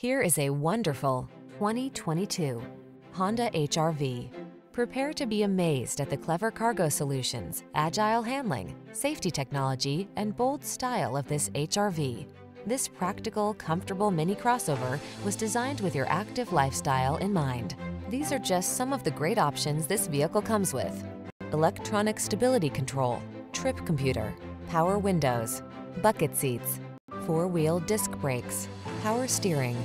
Here is a wonderful 2022 Honda HRV. Prepare to be amazed at the clever cargo solutions, agile handling, safety technology, and bold style of this HRV. This practical, comfortable mini crossover was designed with your active lifestyle in mind. These are just some of the great options this vehicle comes with. Electronic stability control, trip computer, power windows, bucket seats, four-wheel disc brakes, power steering.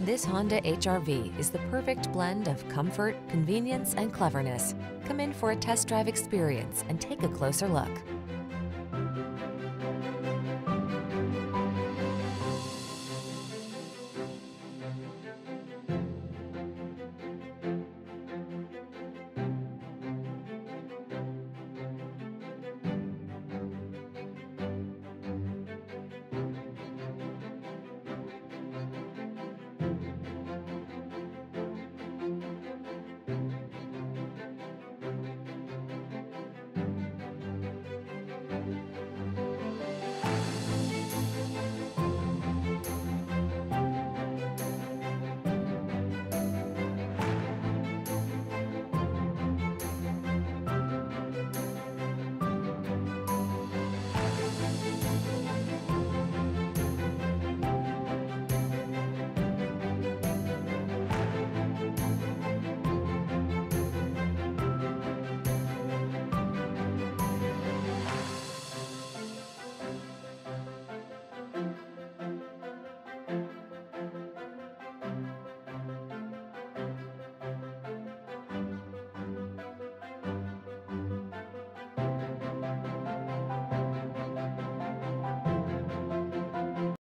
This Honda HRV is the perfect blend of comfort, convenience, and cleverness. Come in for a test drive experience and take a closer look.